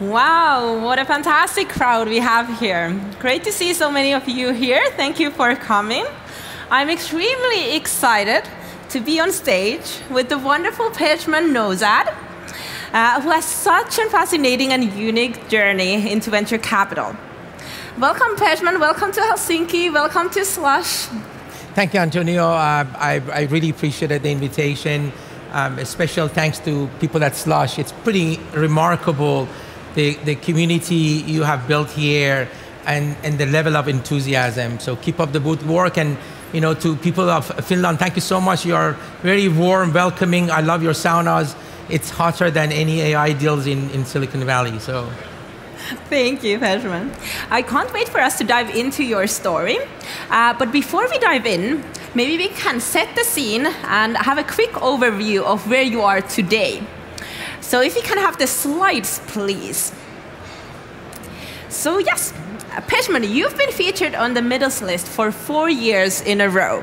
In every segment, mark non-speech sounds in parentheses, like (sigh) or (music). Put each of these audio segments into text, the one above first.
Wow, what a fantastic crowd we have here. Great to see so many of you here. Thank you for coming. I'm extremely excited to be on stage with the wonderful Pejman Nozad, uh, who has such a fascinating and unique journey into venture capital. Welcome, Pejman. Welcome to Helsinki. Welcome to Slush. Thank you, Antonio. Uh, I, I, really appreciated the invitation. Um, a special thanks to people at Slush. It's pretty remarkable the, the community you have built here and, and the level of enthusiasm. So keep up the good work and you know, to people of Finland, thank you so much. You are very warm, welcoming. I love your saunas. It's hotter than any AI deals in, in Silicon Valley. So Thank you, Pejman. I can't wait for us to dive into your story. Uh, but before we dive in, maybe we can set the scene and have a quick overview of where you are today. So if you can have the slides, please. So yes, Pejman, you've been featured on the Midas list for four years in a row.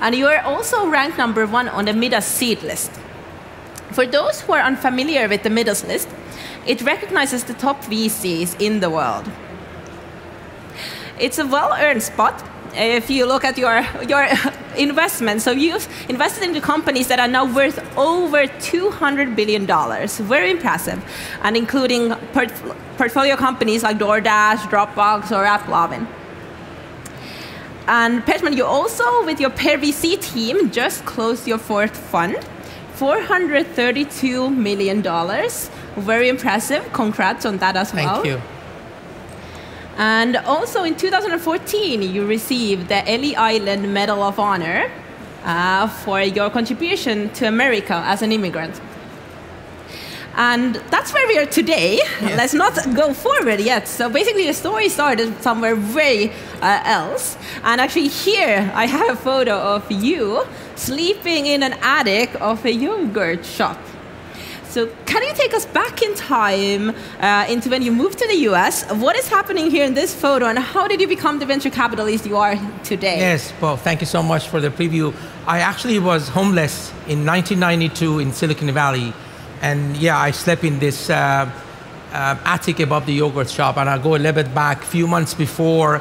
And you are also ranked number one on the Midas seed list. For those who are unfamiliar with the Midas list, it recognizes the top VCs in the world. It's a well-earned spot if you look at your, your (laughs) investment, so you've invested into companies that are now worth over $200 billion. Very impressive. And including port portfolio companies like DoorDash, Dropbox, or AppLovin. And Pejman, you also, with your Pear VC team, just closed your fourth fund, $432 million. Very impressive. Congrats on that as well. Thank you. And also in 2014, you received the Ellis Island Medal of Honor uh, for your contribution to America as an immigrant. And that's where we are today. Let's not go forward yet. So basically, the story started somewhere very uh, else. And actually, here I have a photo of you sleeping in an attic of a yogurt shop. So can you take us back in time uh, into when you moved to the US? What is happening here in this photo and how did you become the venture capitalist you are today? Yes, well, thank you so much for the preview. I actually was homeless in 1992 in Silicon Valley. And yeah, I slept in this uh, uh, attic above the yogurt shop. And I go a little bit back, a few months before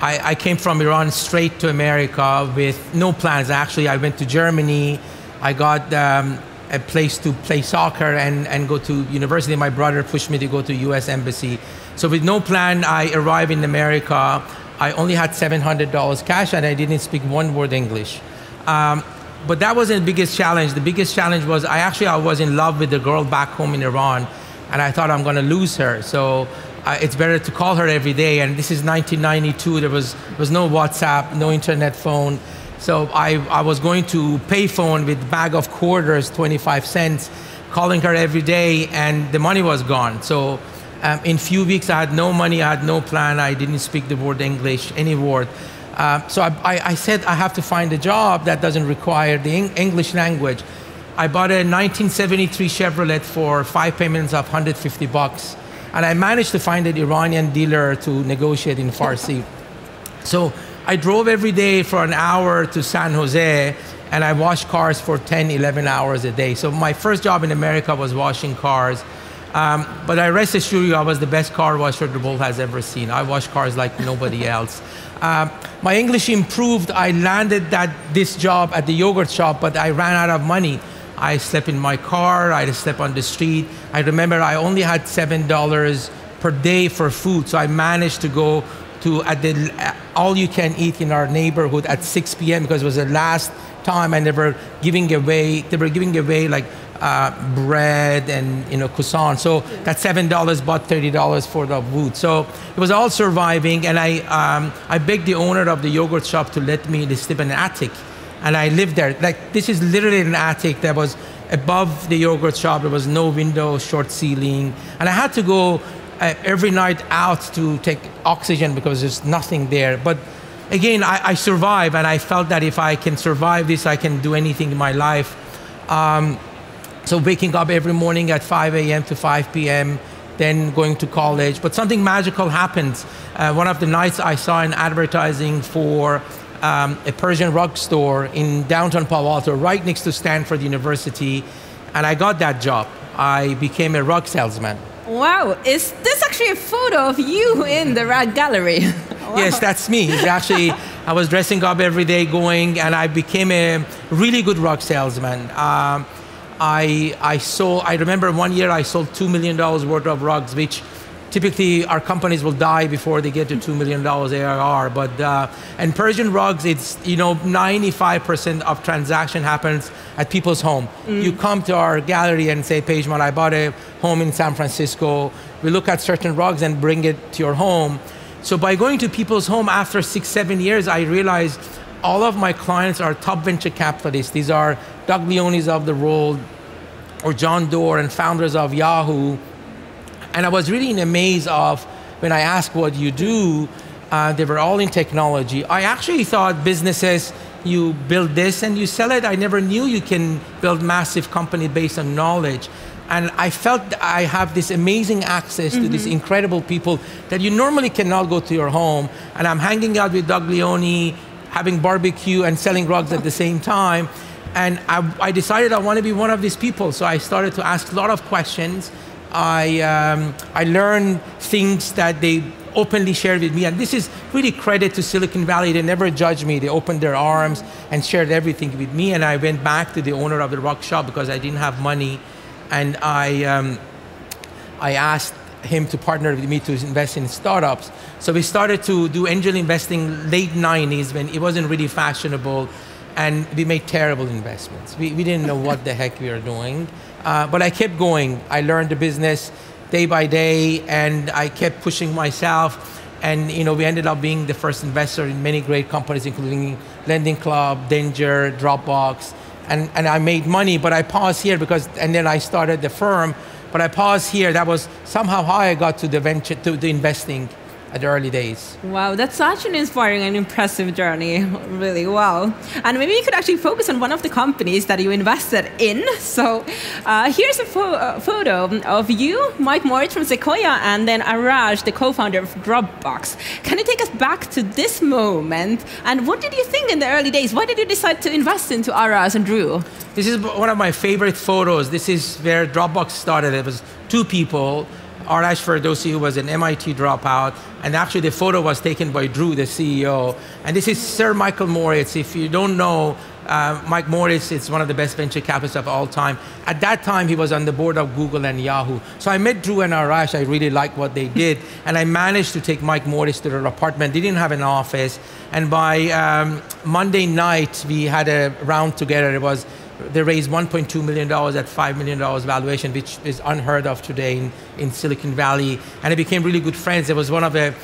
I, I came from Iran straight to America with no plans. Actually, I went to Germany. I got um, a place to play soccer and, and go to university. My brother pushed me to go to US Embassy. So with no plan, I arrived in America. I only had $700 cash and I didn't speak one word English. Um, but that wasn't the biggest challenge. The biggest challenge was I actually I was in love with the girl back home in Iran, and I thought I'm going to lose her. So uh, it's better to call her every day. And this is 1992. There was was no WhatsApp, no internet phone. So I, I was going to payphone with bag of quarters, 25 cents, calling her every day, and the money was gone. So um, in few weeks, I had no money, I had no plan, I didn't speak the word English, any word. Uh, so I, I, I, said I have to find a job that doesn't require the English language. I bought a 1973 Chevrolet for five payments of 150 bucks, and I managed to find an Iranian dealer to negotiate in Farsi. So I drove every day for an hour to San Jose and I washed cars for 10, 11 hours a day. So my first job in America was washing cars. Um, but I rest assure you, I was the best car washer the world has ever seen. I wash cars like nobody (laughs) else. Uh, my English improved. I landed that this job at the yogurt shop, but I ran out of money. I slept in my car. I slept on the street. I remember I only had seven dollars per day for food, so I managed to go to at the all you can eat in our neighborhood at 6 p.m. because it was the last time and they were giving away they were giving away like uh, bread and you know croissant. So that seven dollars bought thirty dollars for the food. So it was all surviving, and I um, I begged the owner of the yogurt shop to let me sleep in an attic, and I lived there. Like this is literally an attic that was above the yogurt shop. There was no window, short ceiling, and I had to go uh, every night out to take oxygen because there's nothing there. But again, I, I survived, and I felt that if I can survive this, I can do anything in my life. Um, so waking up every morning at 5 a.m. to 5 p.m., then going to college. But something magical happens. Uh, one of the nights I saw an advertising for um, a Persian rug store in downtown Palo Alto, right next to Stanford University, and I got that job. I became a rug salesman. Wow, is this actually a photo of you in the rug gallery? (laughs) wow. Yes, that's me. It's actually, (laughs) I was dressing up every day going, and I became a really good rug salesman. Um, I, I sold, I remember one year I sold $2 million worth of rugs, which typically our companies will die before they get to $2 million ARR. But, uh, and Persian rugs, it's, you know, 95% of transaction happens at people's home. Mm. You come to our gallery and say, Pejman, I bought a home in San Francisco. We look at certain rugs and bring it to your home. So by going to people's home after six, seven years, I realized all of my clients are top venture capitalists. These are Doug Leone's of the world, or John Doerr and founders of Yahoo, and I was really in a maze of when I asked what you do, uh, they were all in technology. I actually thought businesses, you build this and you sell it. I never knew you can build massive company based on knowledge. And I felt I have this amazing access mm-hmm. to these mm-hmm. incredible people that you normally cannot go to your home. And I'm hanging out with Doug Leone, having barbecue and selling rugs at the same time. And I, I decided I want to be one of these people. So I started to ask a lot of questions I, um, I learned things that they openly shared with me. And this is really credit to Silicon Valley. They never judged me. They opened their arms and shared everything with me. And I went back to the owner of the rock shop because I didn't have money. And I, um, I asked him to partner with me to invest in startups. So we started to do angel investing late 90s when it wasn't really fashionable. And we made terrible investments. We, we didn't know what the heck we were doing. Uh, but I kept going. I learned the business day by day, and I kept pushing myself. And you know, we ended up being the first investor in many great companies, including Lending Club, Danger, Dropbox, and, and I made money. But I paused here because, and then I started the firm. But I paused here. That was somehow how I got to the venture, to the investing at the early days. Wow, that's such an inspiring and impressive journey. (laughs) Really, wow. And maybe you could actually focus on one of the companies that you invested in. So uh, here's a fo uh, photo of you, Mike Moritz from Sequoia, and then Arash, the co-founder of Dropbox. Can you take us back to this moment? And what did you think in the early days? Why did you decide to invest into Arash and Drew? This is one of my favorite photos. This is where Dropbox started. It was two people Arash Ferdowsi, who was an MIT dropout, and actually the photo was taken by Drew, the CEO. And this is Sir Michael Moritz. If you don't know, uh, Mike Moritz is one of the best venture capitalists of all time. At that time, he was on the board of Google and Yahoo. So I met Drew and Arash. I really liked what they did. (laughs) And I managed to take Mike Moritz to their apartment. They didn't have an office. And by um, Monday night, we had a round together. It was they raised $1.2 million at $5 million valuation, which is unheard of today in, in Silicon Valley. And they became really good friends. It was one of the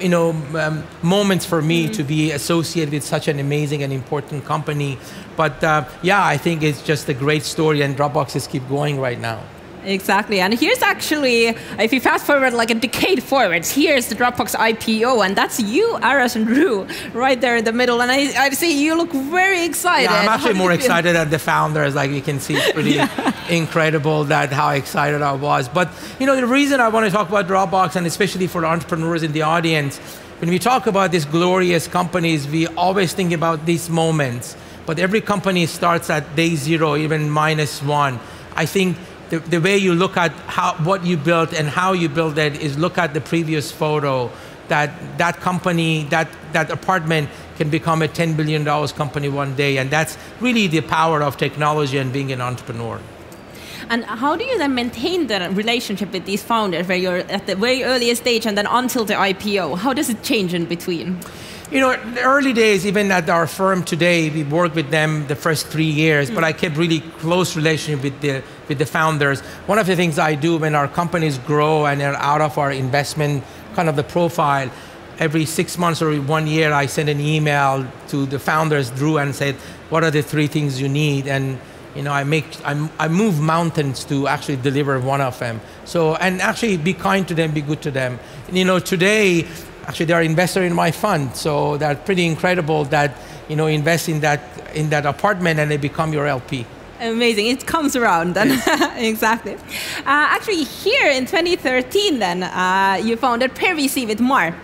you know, um, moments for me mm-hmm. to be associated with such an amazing and important company. But uh, yeah, I think it's just a great story, and Dropboxes keep going right now. Exactly. And here's actually, if you fast forward like a decade forwards, here's the Dropbox IPO, and that's you, Arash and Drew, right there in the middle. And I, I see you look very excited. Yeah, I'm actually more excited than the founders. Like you can see, it's pretty (laughs) yeah. incredible that how excited I was. But you know, the reason I want to talk about Dropbox, and especially for the entrepreneurs in the audience, when we talk about these glorious companies, we always think about these moments. But every company starts at day zero, even minus one. I think the, the way you look at how, what you built and how you built it is look at the previous photo that that company, that, that apartment can become a $10 billion company one day. And that's really the power of technology and being an entrepreneur. And how do you then maintain the relationship with these founders where you're at the very earliest stage and then until the IPO? How does it change in between? You know, the early days, even at our firm today, we worked with them the first three years, mm. but I kept really close relationship with the with the founders. One of the things I do when our companies grow and they're out of our investment kind of the profile, every six months or one year, I send an email to the founders, Drew, and said, "What are the three things you need?" and you know, I make, I, I move mountains to actually deliver one of them. So, and actually be kind to them, be good to them. And, you know, today, actually they are investor in my fund. So they're pretty incredible that you know invest in that in that apartment and they become your LP. Amazing. It comes around then. (laughs) exactly. Uh, actually, here in 2013, then, uh, you founded PearVC with Mar.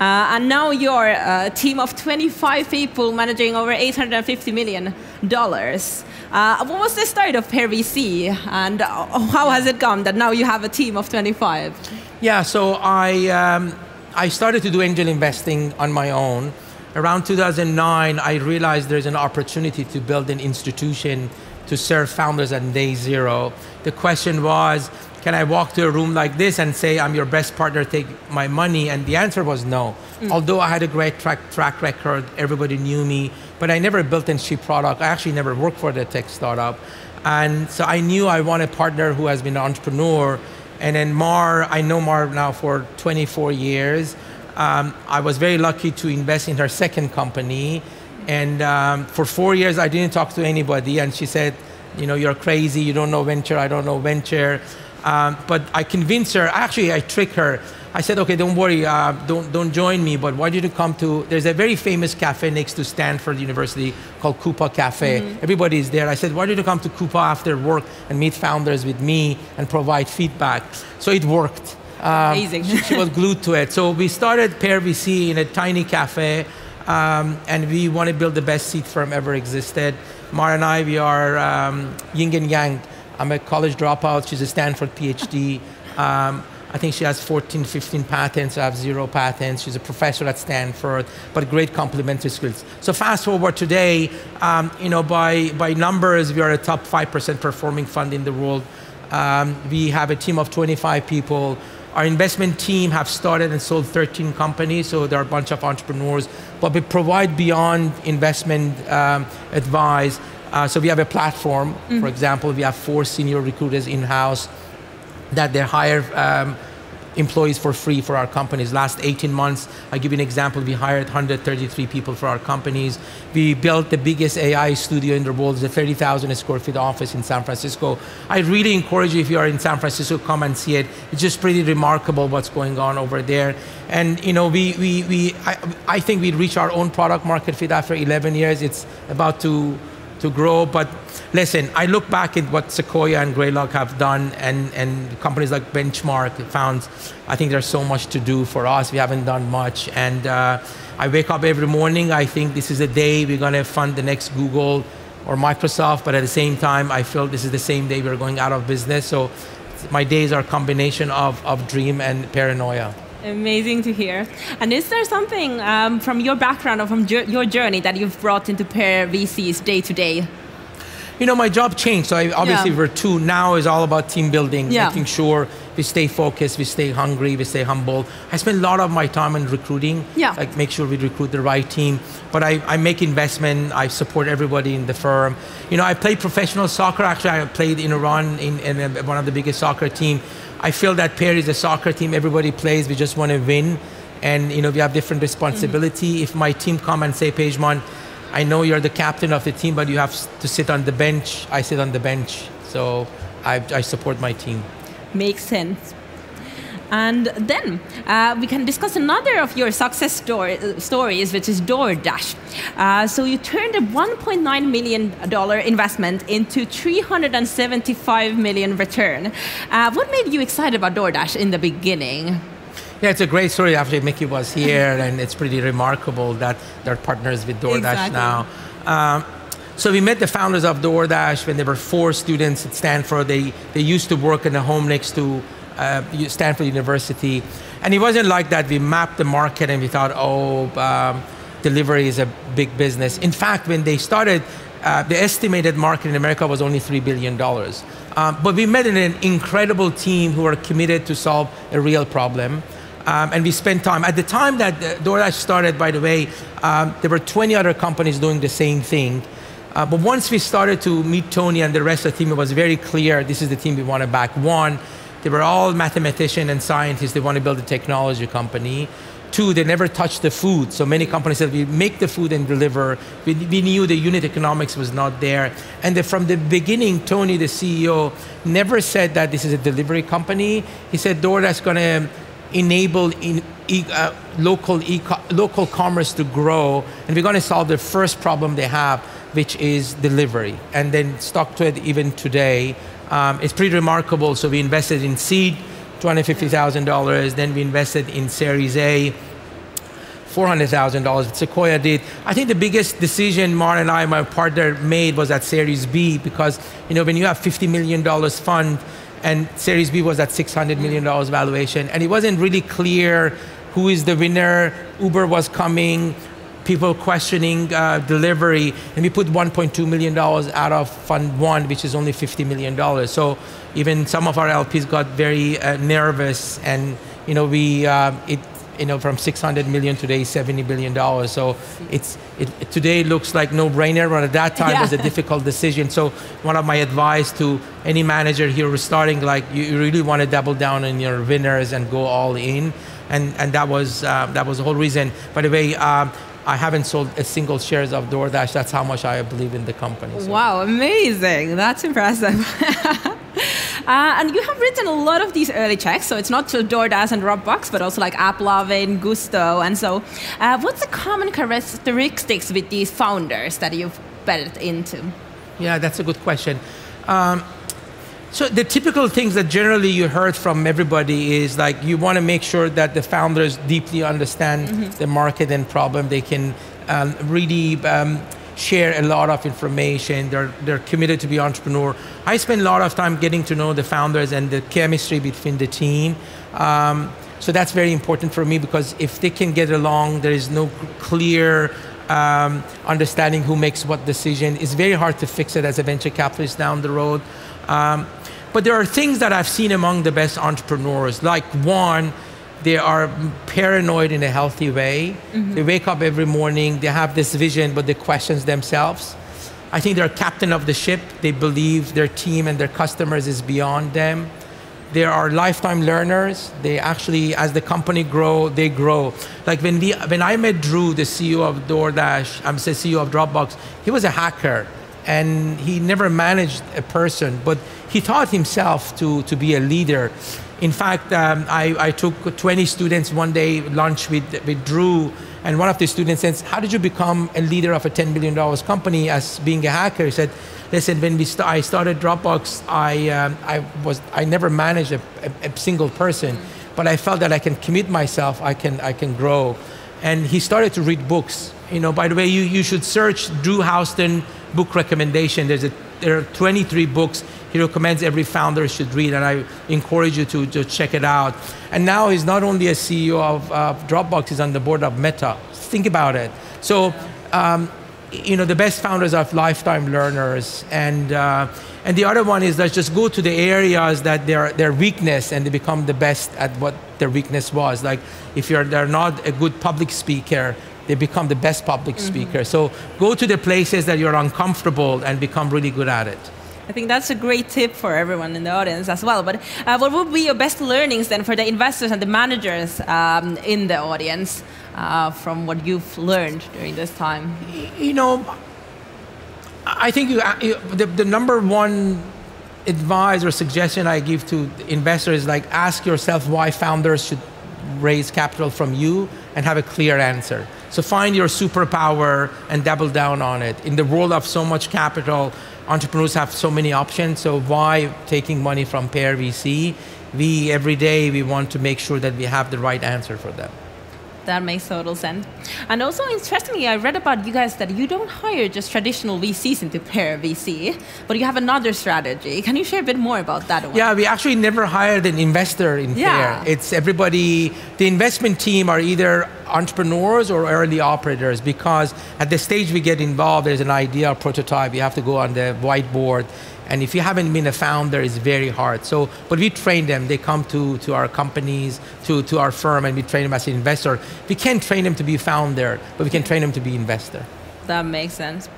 Uh, and now you're a team of 25 people managing over 850 million dollars. Uh, what was the start of PearVC, and how has it gone that now you have a team of 25? Yeah, so I um, I started to do angel investing on my own. Around 2009, I realized there's an opportunity to build an institution to serve founders on day zero. The question was, can I walk to a room like this and say, I'm your best partner, take my money? And the answer was no. Mm. Although I had a great track, track record, everybody knew me, but I never built a cheap product. I actually never worked for the tech startup. And so I knew I want a partner who has been an entrepreneur. And then Mar, I know Mar now for 24 years. Um, I was very lucky to invest in her second company. And um, for four years, I didn't talk to anybody. And she said, you know, you're crazy. You don't know venture. I don't know venture. Um, but I convinced her. Actually, I tricked her. I said, okay, don't worry, uh, don't, don't join me, but why don't you come to, there's a very famous cafe next to Stanford University called Coupa Cafe. Mm-hmm. Everybody is there. I said, why don't you come to Coupa after work and meet founders with me and provide feedback? So it worked. Um, Amazing. she, she, was glued to it. So we started PearVC in a tiny cafe um, and we want to build the best seed firm ever existed. Mara and I, we are um, yin and yang. I'm a college dropout. She's a Stanford PhD. Um, I think she has 14, 15 patents. I have zero patents. She's a professor at Stanford, but great complementary skills. So fast forward today, um, you know, by, by numbers, we are a top 5% performing fund in the world. Um, we have a team of 25 people. Our investment team have started and sold 13 companies, so there are a bunch of entrepreneurs. But we provide beyond investment um, advice. Uh, so we have a platform. Mm-hmm. For example, we have four senior recruiters in house that they hire um, employees for free for our companies. Last 18 months, I give you an example, we hired 133 people for our companies. We built the biggest AI studio in the world, it's a 30,000 square feet office in San Francisco. I really encourage you, if you are in San Francisco, come and see it. It's just pretty remarkable what's going on over there. And you know, we, we, we I, I think we reached our own product market fit after 11 years. It's about to to grow. But listen, I look back at what Sequoia and Greylock have done, and, and companies like Benchmark found, I think there's so much to do for us. We haven't done much. And uh, I wake up every morning, I think this is a day we're going to fund the next Google or Microsoft, but at the same time, I feel this is the same day we're going out of business. So my days are a combination of, of dream and paranoia. Amazing to hear. And is there something um, from your background or from your journey that you've brought into Pair PearVC's day to day? You know, my job changed. So I, obviously, yeah. we're two. Now is all about team building, yeah. making sure we stay focused, we stay hungry, we stay humble. I spend a lot of my time in recruiting. Yeah. Like make sure we recruit the right team. But I, I make investment. I support everybody in the firm. You know, I played professional soccer. Actually, I played in Iran in, in one of the biggest soccer team I feel that Pear is a soccer team. Everybody plays. We just want to win, and you know we have different responsibility. Mm-hmm. If my team come and say, Pejman, I know you're the captain of the team, but you have to sit on the bench. I sit on the bench, so I, I support my team. Makes sense. And then uh, we can discuss another of your success story, uh, stories, which is DoorDash. Uh, so you turned a 1.9 million dollar investment into 375 million return. Uh, what made you excited about DoorDash in the beginning? Yeah, it's a great story. After Miki was here, and it's pretty remarkable that they're partners with DoorDash exactly. now. Um, so we met the founders of DoorDash when they were four students at Stanford. They they used to work in a home next to uh, Stanford University. And it wasn't like that. We mapped the market and we thought, oh, um, delivery is a big business. In fact, when they started, uh, the estimated market in America was only $3 billion. Um, but we met an incredible team who were committed to solve a real problem. Um, and we spent time. At the time that DoorDash started, by the way, um, there were 20 other companies doing the same thing. Uh, but once we started to meet Tony and the rest of the team, it was very clear this is the team we want to back. One, they were all mathematicians and scientists. They want to build a technology company. Two, they never touched the food. So many companies said, we make the food and deliver. We, we knew the unit economics was not there. And the, from the beginning, Tony, the CEO, never said that this is a delivery company. He said DoorDash going to enable in e- uh, local, local commerce to grow, and we're going to solve the first problem they have, which is delivery. And then stuck to it even today. Um, it's pretty remarkable. So we invested in seed, $250,000. Then we invested in Series A, $400,000. Sequoia did. I think the biggest decision Mar and I, my partner, made was at Series B because you know when you have $50 million fund and Series B was at $600 million valuation, and it wasn't really clear who is the winner. Uber was coming, people questioning uh, delivery, and we put 1.2 million dollars out of Fund One, which is only 50 million dollars. So even some of our LPs got very uh, nervous, and you know we uh, it you know from 600 million today 70 billion dollars. So it's it, today looks like no brainer, but at that time yeah. it was a (laughs) difficult decision. So one of my advice to any manager here who's starting, like you, you really want to double down on your winners and go all in. And, and that was uh, that was the whole reason. By the way, um, I haven't sold a single shares of DoorDash. That's how much I believe in the company. So. Wow, amazing! That's impressive. (laughs) uh, and you have written a lot of these early checks, so it's not to DoorDash and Dropbox, but also like AppLovin, Gusto, and so. Uh, what's the common characteristics with these founders that you've bet into? Yeah, that's a good question. Um, so the typical things that generally you heard from everybody is like you want to make sure that the founders deeply understand mm-hmm. the market and problem. They can um, really um, share a lot of information. They're they're committed to be entrepreneur. I spend a lot of time getting to know the founders and the chemistry between the team. Um, so that's very important for me because if they can get along, there is no clear um, understanding who makes what decision. It's very hard to fix it as a venture capitalist down the road. Um, but there are things that I've seen among the best entrepreneurs. Like one, they are paranoid in a healthy way. Mm-hmm. They wake up every morning, they have this vision, but they question themselves. I think they're captain of the ship. They believe their team and their customers is beyond them. They are lifetime learners. They actually, as the company grow, they grow. Like when we, when I met Drew, the CEO of DoorDash, I'm the CEO of Dropbox. He was a hacker, and he never managed a person, but he taught himself to, to be a leader. In fact, um, I, I took 20 students one day lunch with, with Drew, and one of the students says, "How did you become a leader of a 10 billion dollars company as being a hacker?" He said, "Listen, when we st- I started Dropbox, I um, I was I never managed a, a, a single person, but I felt that I can commit myself, I can I can grow." And he started to read books. You know, by the way, you, you should search Drew Houston book recommendation. There's a there are 23 books he recommends every founder should read, and I encourage you to, to check it out. And now he's not only a CEO of uh, Dropbox, he's on the board of Meta. Think about it. So, um, you know, the best founders are lifetime learners, and uh, and the other one is let's just go to the areas that their their weakness, and they become the best at what their weakness was. Like if you're they're not a good public speaker, they become the best public mm-hmm. speaker. So go to the places that you're uncomfortable and become really good at it. I think that's a great tip for everyone in the audience as well. But uh, what would be your best learnings then for the investors and the managers um, in the audience uh, from what you've learned during this time? You know, I think you, uh, you, the, the number one advice or suggestion I give to investors is like ask yourself why founders should raise capital from you and have a clear answer. So find your superpower and double down on it. In the world of so much capital, entrepreneurs have so many options. So why taking money from Pear VC? We every day we want to make sure that we have the right answer for them. That makes total sense. And also, interestingly, I read about you guys that you don't hire just traditional VCs into Pear VC, but you have another strategy. Can you share a bit more about that one? Yeah, we actually never hired an investor in yeah. Pear. It's everybody, the investment team are either entrepreneurs or early operators because at the stage we get involved, there's an idea, a prototype, you have to go on the whiteboard and if you haven't been a founder, it's very hard. So, but we train them. They come to, to our companies, to, to our firm, and we train them as an investor. We can't train them to be founder, but we can train them to be investor. That makes sense.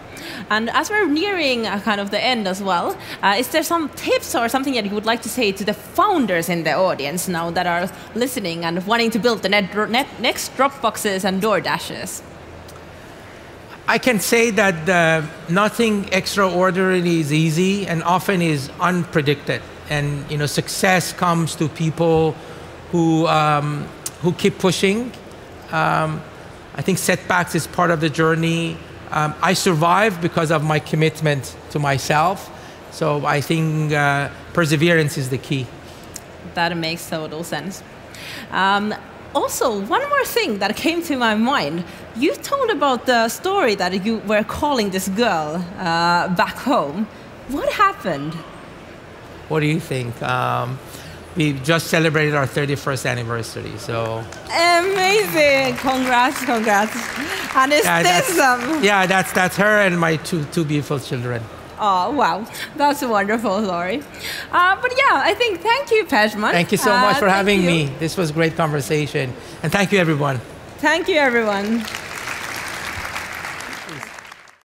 And as we're nearing uh, kind of the end as well, uh, is there some tips or something that you would like to say to the founders in the audience now that are listening and wanting to build the net, net, next Dropboxes and DoorDashes? I can say that uh, nothing extraordinary is easy and often is unpredicted. And you know, success comes to people who um, who keep pushing. Um, I think setbacks is part of the journey. Um, I survived because of my commitment to myself. So I think uh, perseverance is the key. That makes total sense. Um, also, one more thing that came to my mind. You told about the story that you were calling this girl uh, back home. What happened? What do you think? Um, we just celebrated our 31st anniversary, so. Amazing! Congrats, congrats. And it's Yeah, that's, yeah, that's, that's her and my two, two beautiful children. Oh, wow. That's wonderful Lori. Uh, but yeah, I think thank you, Pejman. Thank you so Uh, much for having you. me. This was great conversation. And thank you, everyone. Thank you, everyone.